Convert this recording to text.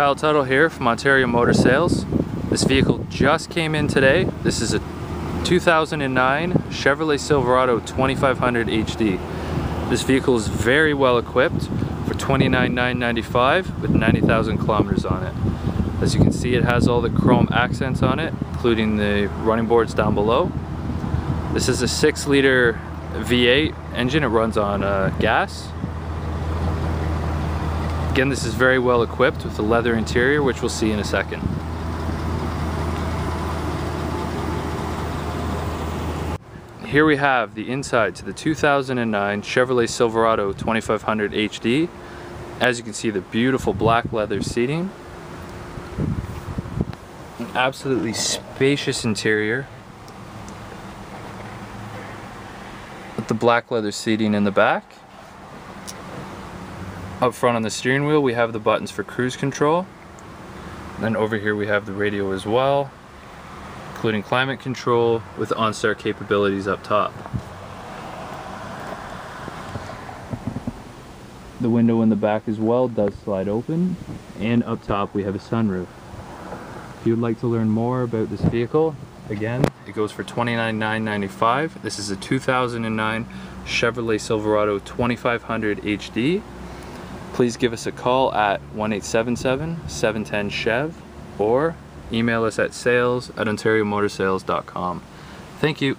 Kyle Tuttle here from Ontario Motor Sales. This vehicle just came in today. This is a 2009 Chevrolet Silverado 2500 HD. This vehicle is very well equipped for $29,995 with 90,000 kilometers on it. As you can see it has all the chrome accents on it, including the running boards down below. This is a 6 liter V8 engine, it runs on uh, gas Again, this is very well equipped with a leather interior, which we'll see in a second. Here we have the inside to the 2009 Chevrolet Silverado 2500 HD. As you can see, the beautiful black leather seating. An absolutely spacious interior. With the black leather seating in the back. Up front on the steering wheel we have the buttons for cruise control. And then over here we have the radio as well, including climate control with OnStar capabilities up top. The window in the back as well does slide open and up top we have a sunroof. If you would like to learn more about this vehicle, again, it goes for $29,995. This is a 2009 Chevrolet Silverado 2500 HD please give us a call at 1-877-710-CHEV or email us at sales at ontariomotorsales.com. Thank you.